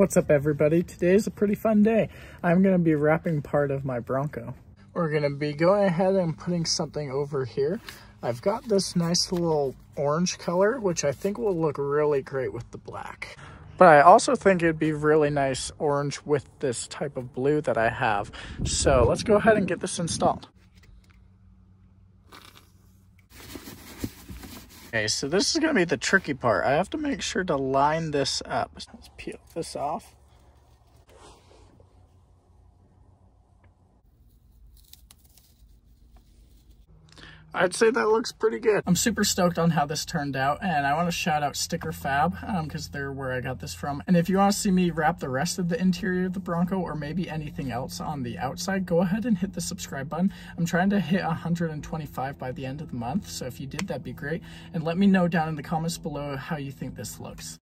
What's up everybody? Today is a pretty fun day. I'm going to be wrapping part of my Bronco. We're going to be going ahead and putting something over here. I've got this nice little orange color, which I think will look really great with the black. But I also think it'd be really nice orange with this type of blue that I have. So let's go ahead and get this installed. Okay, so this is to be the tricky part. I have to make sure to line this up. Let's peel this off. I'd say that looks pretty good. I'm super stoked on how this turned out and I want to shout out Sticker Fab because um, they're where I got this from. And if you want to see me wrap the rest of the interior of the Bronco or maybe anything else on the outside, go ahead and hit the subscribe button. I'm trying to hit 125 by the end of the month. So if you did, that'd be great. And let me know down in the comments below how you think this looks.